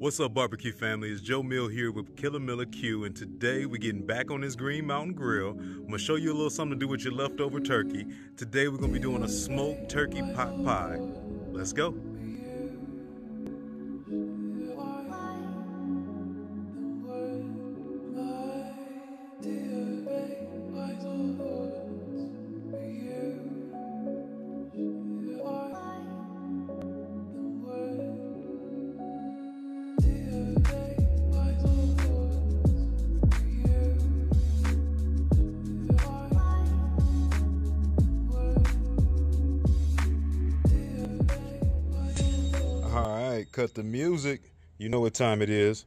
What's up, barbecue family? It's Joe Mill here with Killer Miller Que, and today we're getting back on this Green Mountain Grill. I'm gonna show you a little something to do with your leftover turkey. Today we're gonna be doing a smoked turkey pot pie. Let's go. Right, cut the music. You know what time it is.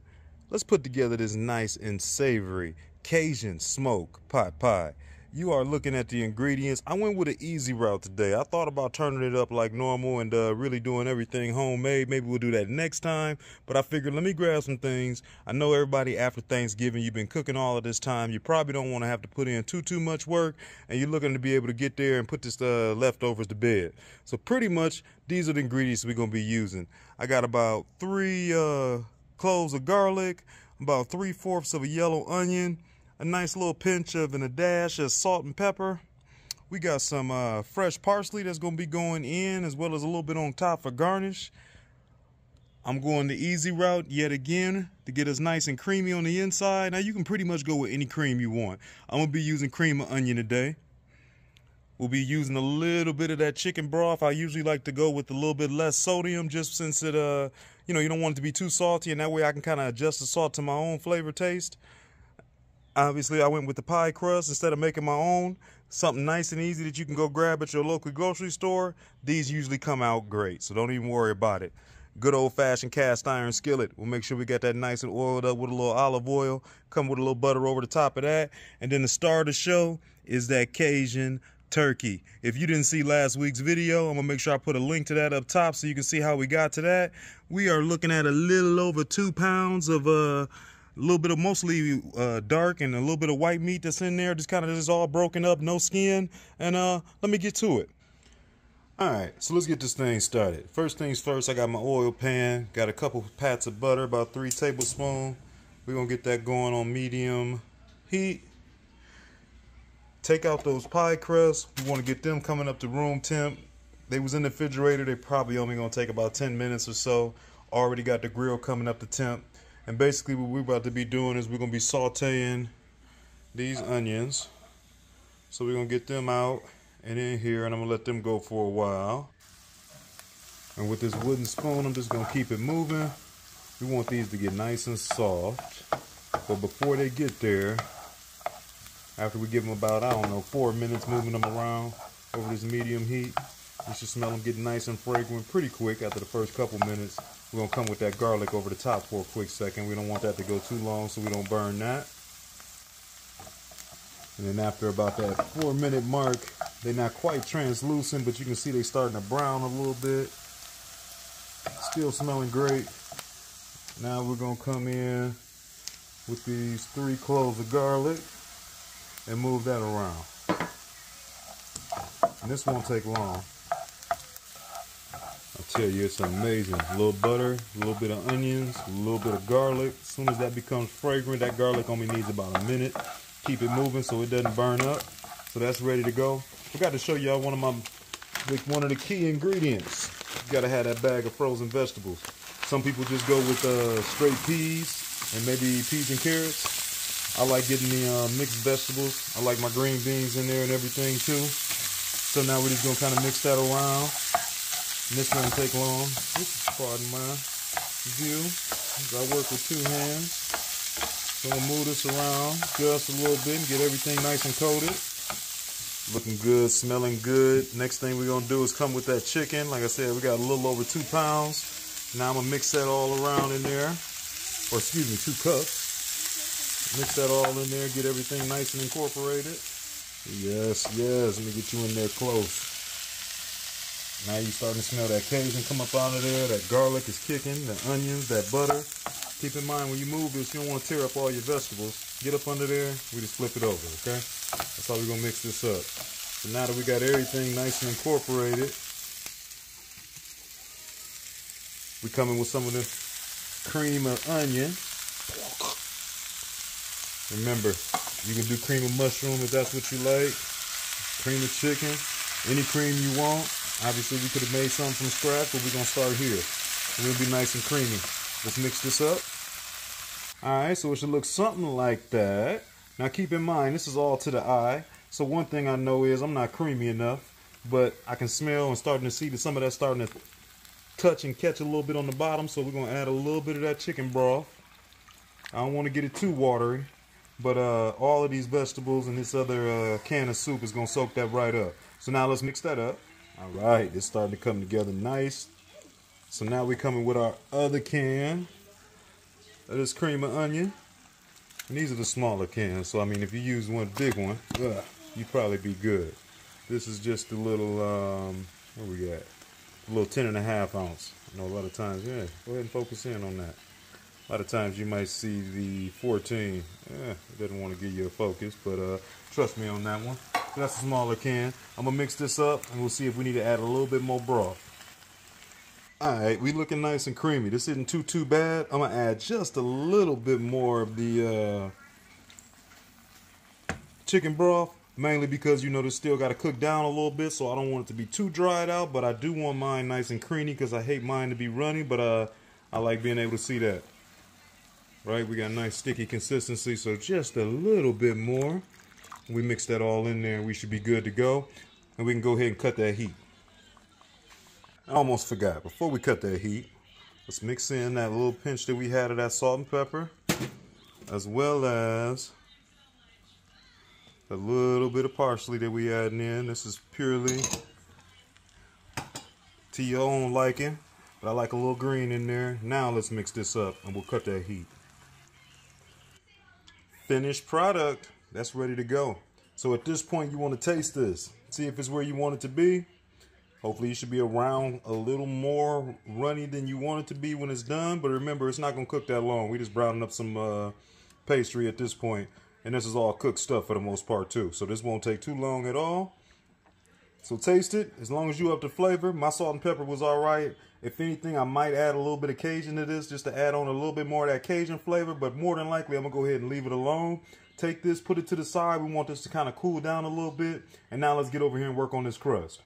Let's put together this nice and savory Cajun smoke pot pie. You are looking at the ingredients. I went with an easy route today. I thought about turning it up like normal and uh, really doing everything homemade. Maybe we'll do that next time. But I figured let me grab some things. I know everybody after Thanksgiving, you've been cooking all of this time. You probably don't want to have to put in too too much work, and you're looking to be able to get there and put this uh, leftovers to bed. So pretty much these are the ingredients we're gonna be using. I got about three uh, cloves of garlic, about three fourths of a yellow onion a nice little pinch of and a dash of salt and pepper. We got some uh, fresh parsley that's going to be going in as well as a little bit on top for garnish. I'm going the easy route yet again to get us nice and creamy on the inside. Now you can pretty much go with any cream you want. I'm going to be using cream of onion today. We'll be using a little bit of that chicken broth. I usually like to go with a little bit less sodium just since it, uh, you know, you don't want it to be too salty and that way I can kind of adjust the salt to my own flavor taste. Obviously, I went with the pie crust instead of making my own. Something nice and easy that you can go grab at your local grocery store. These usually come out great, so don't even worry about it. Good old fashioned cast iron skillet. We'll make sure we got that nice and oiled up with a little olive oil. Come with a little butter over the top of that. And then the star of the show is that Cajun turkey. If you didn't see last week's video, I'm gonna make sure I put a link to that up top so you can see how we got to that. We are looking at a little over two pounds of uh a little bit of mostly uh, dark and a little bit of white meat that's in there, just kind of just all broken up, no skin. And uh, let me get to it. All right, so let's get this thing started. First things first, I got my oil pan, got a couple pats of butter, about three tablespoons. We're gonna get that going on medium heat. Take out those pie crusts. We wanna get them coming up to room temp. They was in the refrigerator. They probably only gonna take about 10 minutes or so. Already got the grill coming up to temp. And basically what we're about to be doing is we're going to be sauteing these onions. So we're going to get them out and in here and I'm going to let them go for a while. And with this wooden spoon, I'm just going to keep it moving. We want these to get nice and soft. But before they get there, after we give them about, I don't know, four minutes moving them around over this medium heat, you should smell them getting nice and fragrant pretty quick after the first couple minutes. We're gonna come with that garlic over the top for a quick second. We don't want that to go too long so we don't burn that. And then after about that four minute mark, they're not quite translucent, but you can see they're starting to brown a little bit. Still smelling great. Now we're gonna come in with these three cloves of garlic and move that around. And this won't take long. I tell you, it's amazing. A little butter, a little bit of onions, a little bit of garlic. As soon as that becomes fragrant, that garlic only needs about a minute. Keep it moving so it doesn't burn up. So that's ready to go. Forgot to show y'all one of my, one of the key ingredients. You gotta have that bag of frozen vegetables. Some people just go with uh, straight peas and maybe peas and carrots. I like getting the uh, mixed vegetables. I like my green beans in there and everything too. So now we're just gonna kind of mix that around. And this won't take long. Oops, pardon my view. I work with two hands. So I'm gonna move this around just a little bit and get everything nice and coated. Looking good, smelling good. Next thing we're gonna do is come with that chicken. Like I said, we got a little over two pounds. Now I'm gonna mix that all around in there. Or excuse me, two cups. Mix that all in there, get everything nice and incorporated. Yes, yes, let me get you in there close. Now you starting to smell that Cajun come up out of there. That garlic is kicking, the onions, that butter. Keep in mind when you move this, you don't want to tear up all your vegetables. Get up under there, we just flip it over, okay? That's how we're gonna mix this up. So now that we got everything nice and incorporated, we coming with some of the cream of onion. Remember, you can do cream of mushroom if that's what you like. Cream of chicken, any cream you want. Obviously, we could have made some from scratch, but we're gonna start here. It'll be nice and creamy. Let's mix this up. All right, so it should look something like that. Now keep in mind, this is all to the eye. So one thing I know is I'm not creamy enough, but I can smell and starting to see that some of that's starting to touch and catch a little bit on the bottom. So we're gonna add a little bit of that chicken broth. I don't want to get it too watery. But uh, all of these vegetables and this other uh, can of soup is going to soak that right up. So now let's mix that up. All right, it's starting to come together nice. So now we're coming with our other can of this cream of onion. And these are the smaller cans. So, I mean, if you use one big one, ugh, you'd probably be good. This is just a little, um, where we got? A little 10 and a half ounce. I know a lot of times, yeah, go ahead and focus in on that. A lot of times you might see the 14. Yeah, it doesn't want to give you a focus, but uh, trust me on that one. That's a smaller can. I'm gonna mix this up and we'll see if we need to add a little bit more broth. All right, we looking nice and creamy. This isn't too, too bad. I'm gonna add just a little bit more of the uh, chicken broth, mainly because, you know, this still gotta cook down a little bit, so I don't want it to be too dried out, but I do want mine nice and creamy because I hate mine to be runny, but uh, I like being able to see that right? We got nice sticky consistency, so just a little bit more. We mix that all in there, we should be good to go. And we can go ahead and cut that heat. I almost forgot, before we cut that heat, let's mix in that little pinch that we had of that salt and pepper, as well as a little bit of parsley that we adding in. This is purely to your own liking, but I like a little green in there. Now let's mix this up and we'll cut that heat finished product that's ready to go. So at this point, you want to taste this. See if it's where you want it to be. Hopefully it should be around a little more runny than you want it to be when it's done. But remember, it's not going to cook that long. We just browning up some uh, pastry at this point. And this is all cooked stuff for the most part too. So this won't take too long at all. So taste it. As long as you up the flavor. My salt and pepper was all right. If anything, I might add a little bit of Cajun to this just to add on a little bit more of that Cajun flavor. But more than likely, I'm going to go ahead and leave it alone. Take this, put it to the side. We want this to kind of cool down a little bit. And now let's get over here and work on this crust.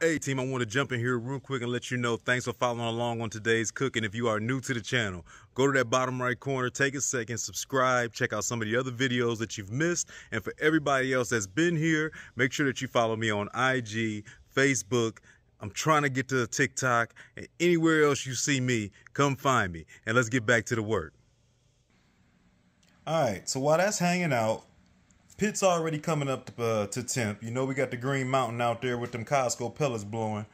Hey team, I want to jump in here real quick and let you know thanks for following along on today's cooking. If you are new to the channel, go to that bottom right corner, take a second, subscribe, check out some of the other videos that you've missed. And for everybody else that's been here, make sure that you follow me on IG, Facebook, I'm trying to get to TikTok and anywhere else you see me, come find me and let's get back to the work. All right, so while that's hanging out, pit's already coming up to, uh, to temp. You know we got the Green Mountain out there with them Costco pellets blowing.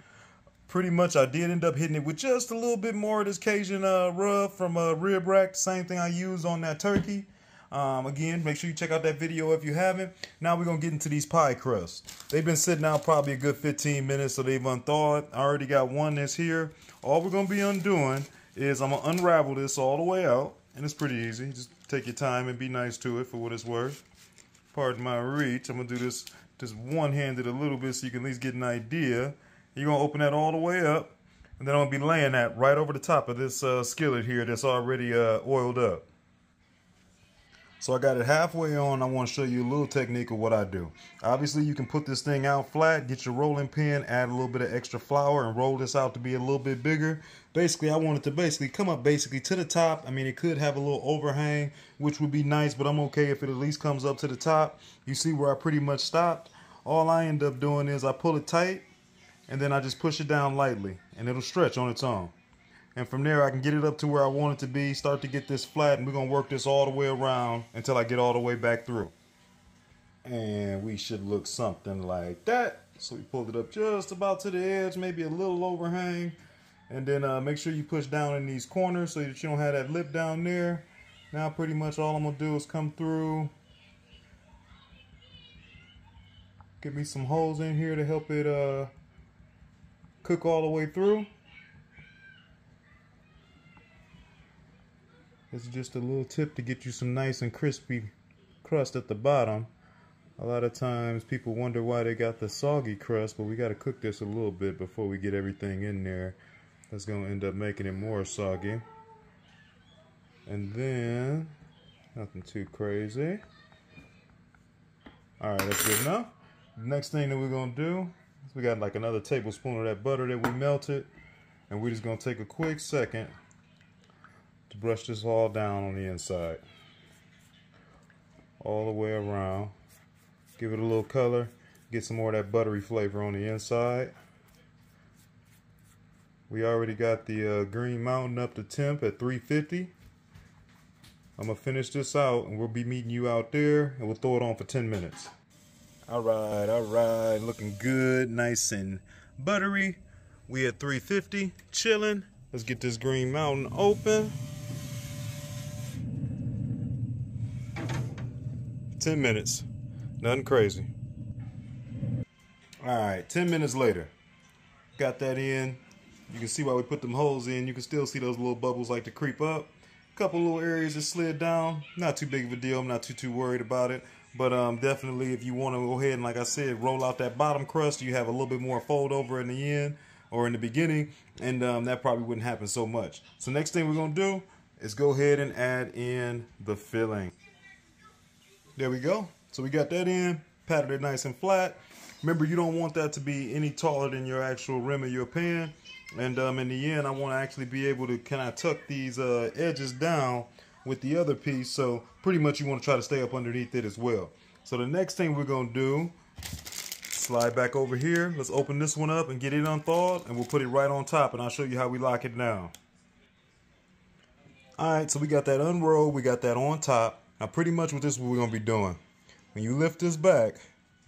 Pretty much, I did end up hitting it with just a little bit more of this Cajun uh, rub from uh, rib rack, same thing I used on that turkey. Um, again, make sure you check out that video if you haven't. Now we're going to get into these pie crusts. They've been sitting out probably a good 15 minutes, so they've unthawed. I already got one that's here. All we're going to be undoing is I'm going to unravel this all the way out. And it's pretty easy. Just take your time and be nice to it for what it's worth. Pardon my reach. I'm to do this just one-handed a little bit so you can at least get an idea. You're to open that all the way up. And then I'm to be laying that right over the top of this uh, skillet here that's already uh, oiled up. So I got it halfway on. I want to show you a little technique of what I do. Obviously, you can put this thing out flat, get your rolling pin, add a little bit of extra flour, and roll this out to be a little bit bigger. Basically, I want it to basically come up basically to the top. I mean, it could have a little overhang, which would be nice, but I'm okay if it at least comes up to the top. You see where I pretty much stopped? All I end up doing is I pull it tight, and then I just push it down lightly, and it'll stretch on its own. And from there, I can get it up to where I want it to be, start to get this flat, and we're to work this all the way around until I get all the way back through. And we should look something like that. So we pulled it up just about to the edge, maybe a little overhang. And then uh, make sure you push down in these corners so that you don't have that lip down there. Now pretty much all I'm to do is come through. Give me some holes in here to help it uh, cook all the way through. It's just a little tip to get you some nice and crispy crust at the bottom. A lot of times people wonder why they got the soggy crust, but we got to cook this a little bit before we get everything in there. That's going to end up making it more soggy. And then, nothing too crazy. All right, that's good enough. Next thing that we're gonna do is we got like another tablespoon of that butter that we melted. And we're just gonna take a quick second to brush this all down on the inside. All the way around. Give it a little color. Get some more of that buttery flavor on the inside. We already got the uh, Green Mountain up to temp at 350. I'm gonna finish this out and we'll be meeting you out there and we'll throw it on for 10 minutes. All right, all right, looking good, nice and buttery. We at 350, chilling. Let's get this Green Mountain open. 10 minutes, nothing crazy. All right, 10 minutes later, got that in. You can see why we put them holes in. You can still see those little bubbles like to creep up. A couple little areas that slid down. Not too big of a deal. I'm not too too worried about it. But um, definitely, if you want to go ahead and, like I said, roll out that bottom crust, you have a little bit more fold over in the end or in the beginning, and um, that probably wouldn't happen so much. So next thing we're gonna do is go ahead and add in the filling. There we go. So we got that in, patted it nice and flat. Remember, you don't want that to be any taller than your actual rim of your pan. And um, in the end, I want to actually be able to kind of tuck these uh, edges down with the other piece. So pretty much you want to try to stay up underneath it as well. So the next thing we're going to do, slide back over here. Let's open this one up and get it unthawed. And we'll put it right on top. And I'll show you how we lock it down. All right, so we got that unrolled. We got that on top. Now pretty much what this is what we're going to be doing. When you lift this back,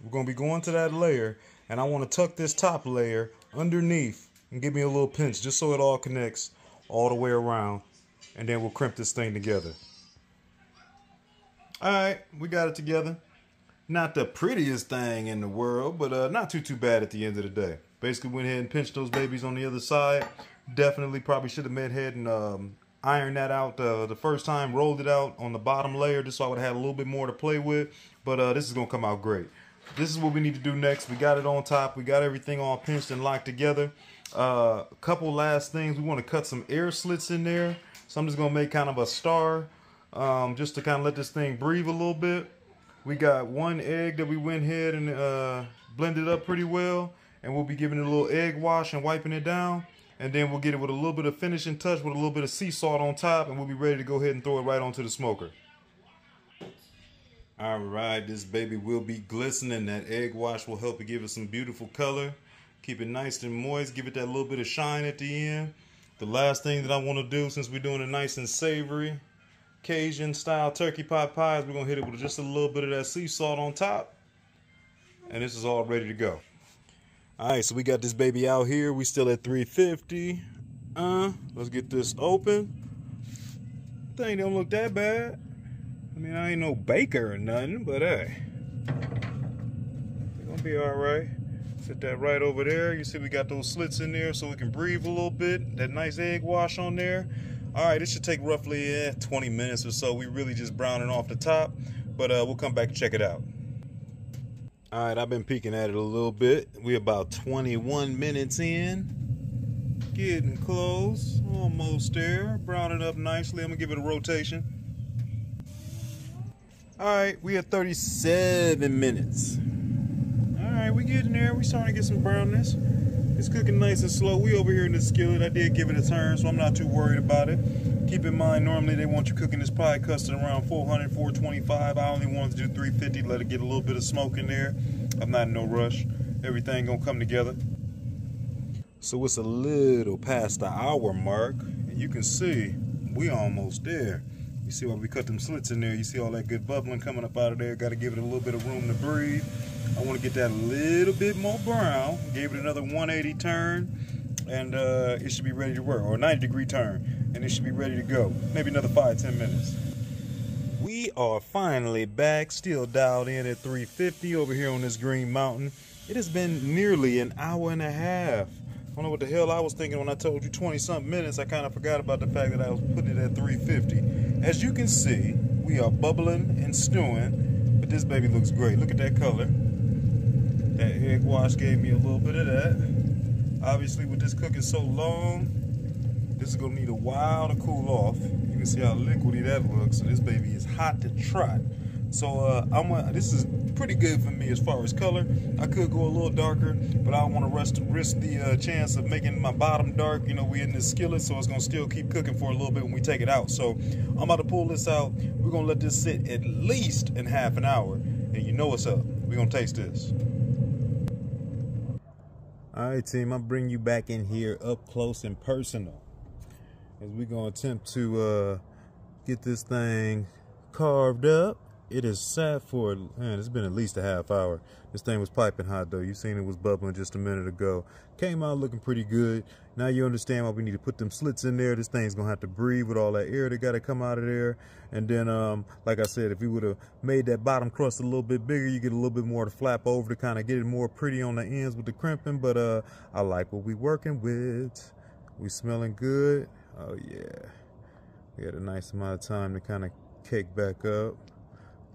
we're going to be going to that layer. And I want to tuck this top layer underneath and give me a little pinch just so it all connects all the way around and then we'll crimp this thing together. All right, we got it together. Not the prettiest thing in the world, but uh, not too, too bad at the end of the day. Basically went ahead and pinched those babies on the other side. Definitely probably should have went ahead and um, ironed that out uh, the first time, rolled it out on the bottom layer just so I would have a little bit more to play with. But uh, this is going to come out great. This is what we need to do next. We got it on top. We got everything all pinched and locked together. Uh, a couple last things. We want to cut some air slits in there. So I'm just going to make kind of a star um, just to kind of let this thing breathe a little bit. We got one egg that we went ahead and uh, blended up pretty well. And we'll be giving it a little egg wash and wiping it down. And then we'll get it with a little bit of finishing touch with a little bit of sea salt on top. And we'll be ready to go ahead and throw it right onto the smoker. All right, this baby will be glistening. That egg wash will help it give it some beautiful color. Keep it nice and moist. Give it that little bit of shine at the end. The last thing that I want to do, since we're doing a nice and savory Cajun style turkey pot pie, is we're going to hit it with just a little bit of that sea salt on top. And this is all ready to go. All right, so we got this baby out here. We still at 350. Uh, let's get this open. Thing don't look that bad. I mean, I ain't no baker or nothing, but hey. It's gonna be all right. Sit that right over there. You see we got those slits in there so we can breathe a little bit. That nice egg wash on there. All right, this should take roughly eh, 20 minutes or so. We really just browning off the top, but uh, we'll come back and check it out. All right, I've been peeking at it a little bit. We're about 21 minutes in. Getting close, almost there. Brown it up nicely. I'm gonna give it a rotation. All right, we at 37 minutes All right, we getting there. We starting to get some brownness. It's cooking nice and slow. We over here in the skillet. I did give it a turn, so I'm not too worried about it. Keep in mind, normally they want you cooking this pie custard around 400, 425. I only wanted to do 350, let it get a little bit of smoke in there. I'm not in no rush. Everything gonna come together. So it's a little past the hour mark, and you can see we almost there. You see why we cut them slits in there. You see all that good bubbling coming up out of there. Got to give it a little bit of room to breathe. I want to get that a little bit more brown. Gave it another 180 turn and uh, it should be ready to work, or 90 degree turn, and it should be ready to go. Maybe another five, 10 minutes. We are finally back, still dialed in at 350 over here on this Green Mountain. It has been nearly an hour and a half. I don't know what the hell I was thinking when I told you 20 something minutes. I kind of forgot about the fact that I was putting it at 350. As you can see, we are bubbling and stewing, but this baby looks great. Look at that color. That egg wash gave me a little bit of that. Obviously, with this cooking so long, this is gonna need a while to cool off. You can see how liquidy that looks. So this baby is hot to trot. So uh, I'm uh, this is pretty good for me as far as color. I could go a little darker, but I don't want to risk, risk the uh, chance of making my bottom dark. You know, we're in this skillet, so it's gonna still keep cooking for a little bit when we take it out. So I'm about to pull this out. We're gonna let this sit at least in half an hour, and you know what's up. We're gonna taste this. All right, team, I'm bringing you back in here up close and personal as we're gonna attempt to uh, get this thing carved up it is sat for man it's been at least a half hour. This thing was piping hot though. You seen it was bubbling just a minute ago. Came out looking pretty good. Now you understand why we need to put them slits in there. This thing's gonna have to breathe with all that air that got to come out of there. And then um, like i said if we would have made that bottom crust a little bit bigger you get a little bit more to flap over to kind of get it more pretty on the ends with the crimping. But uh i like what we working with. We smelling good. Oh yeah. We had a nice amount of time to kind of cake back up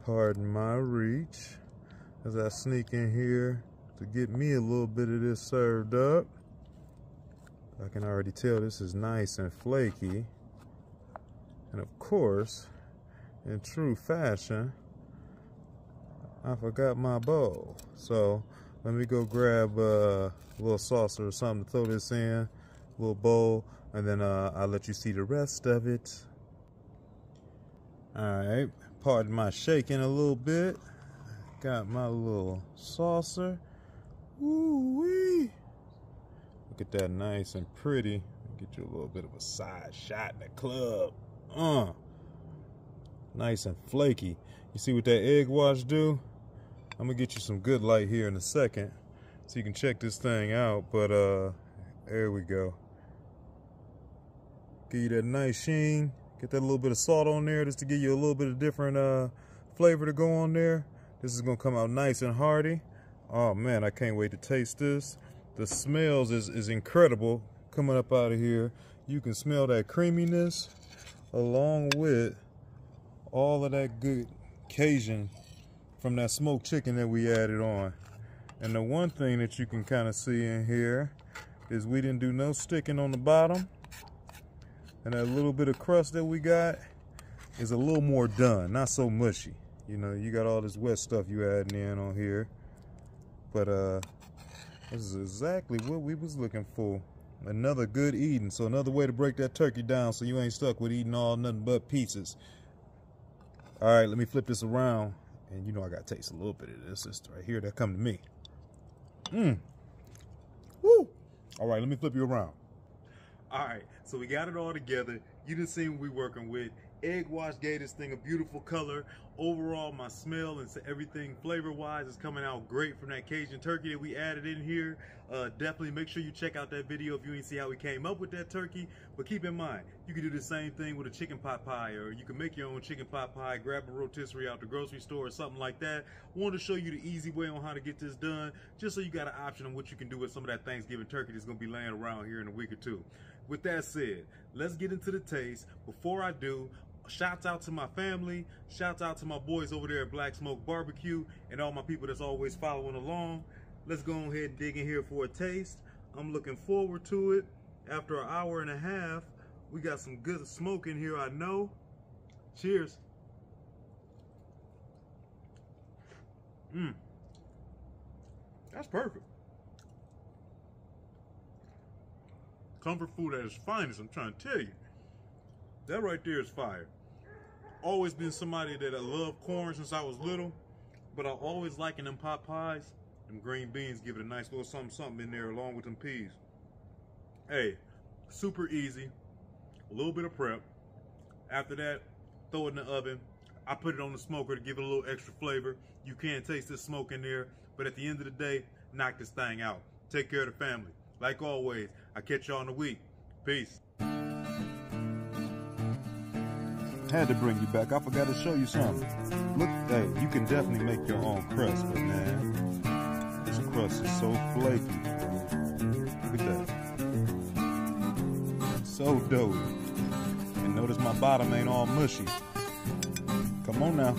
pardon my reach as I sneak in here to get me a little bit of this served up. I can already tell this is nice and flaky. And of course, in true fashion, I forgot my bowl. So let me go grab uh, a little saucer or something to throw this in, a little bowl, and then uh, I'll let you see the rest of it. All right, pardon my shaking a little bit. Got my little saucer. Woo wee. Look at that nice and pretty. Get you a little bit of a side shot in the club. Uh. Nice and flaky. You see what that egg wash do? I'm gonna get you some good light here in a second so you can check this thing out. But uh there we go. Give you that nice sheen. Get that little bit of salt on there just to give you a little bit of different uh, flavor to go on there. This is gonna come out nice and hearty. Oh man, I can't wait to taste this. The smells is, is incredible coming up out of here. You can smell that creaminess along with all of that good Cajun from that smoked chicken that we added on. And the one thing that you can kind of see in here is we didn't do no sticking on the bottom and that little bit of crust that we got is a little more done, not so mushy. You know, you got all this wet stuff you adding in on here. But uh this is exactly what we was looking for. Another good eating. So another way to break that turkey down so you ain't stuck with eating all nothing but pieces. All right, let me flip this around. And you know I got to taste a little bit of this. This right here that come to me. Mmm. Woo. All right, let me flip you around. All right, so we got it all together. You didn't see what we working with. Egg wash gave this thing a beautiful color. Overall, my smell and everything flavor-wise is coming out great from that Cajun turkey that we added in here. Uh, definitely make sure you check out that video if you ain't see how we came up with that turkey. But keep in mind, you can do the same thing with a chicken pot pie, or you can make your own chicken pot pie, grab a rotisserie out the grocery store or something like that. Wanted to show you the easy way on how to get this done, just so you got an option on what you can do with some of that Thanksgiving turkey that's gonna be laying around here in a week or two. With that said, let's get into the taste. Before I do, shouts out to my family, shouts out to my boys over there at Black Smoke Barbecue, and all my people that's always following along. Let's go ahead and dig in here for a taste. I'm looking forward to it. After an hour and a half, we got some good smoke in here, I know. Cheers. Mmm. That's perfect. Comfort food at its finest, I'm trying to tell you. That right there is fire. Always been somebody that I love corn since I was little, but I always liking them pot pies. Them green beans give it a nice little something something in there along with them peas. Hey, super easy. A little bit of prep. After that, throw it in the oven. I put it on the smoker to give it a little extra flavor. You can't taste the smoke in there, but at the end of the day, knock this thing out. Take care of the family. Like always, I catch y'all in a week. Peace. Had to bring you back. I forgot to show you something. Look, hey, you can definitely make your own crust, but man, this crust is so flaky. Look at that. So doughy. And notice my bottom ain't all mushy. Come on now.